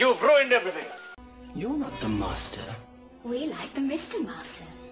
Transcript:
You've ruined everything. You're not the master. We like the Mr. Master.